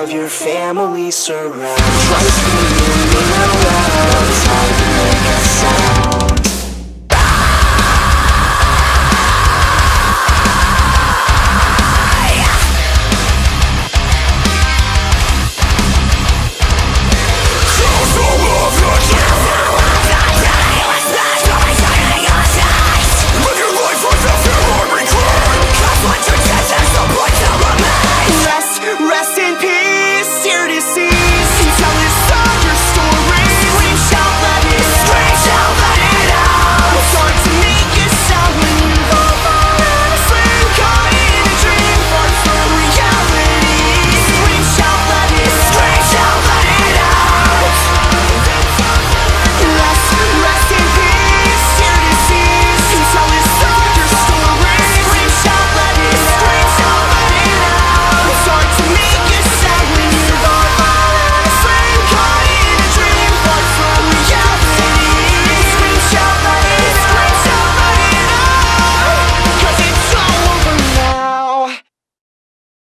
of your family surrounds. Trust me, you'll be around